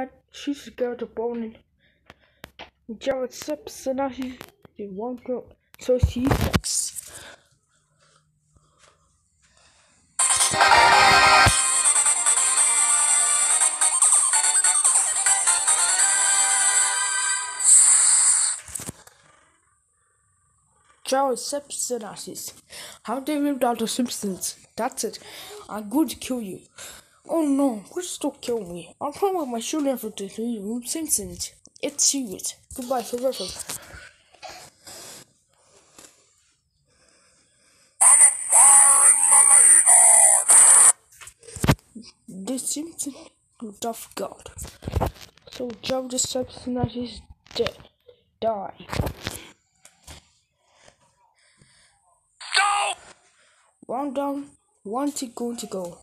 Alright, she's scared to bone Joe accepts and now she won't. So she's next. Joe the Nazis. How they ripped out the Simpsons. That's it. I'm going to kill you. Oh no, please don't kill me. I'll come with my children for the new Simpsons. It's serious. Goodbye forever. The Simpsons of God. So Joe the Simpsons is dead. Die. Go! One down, one to go to go.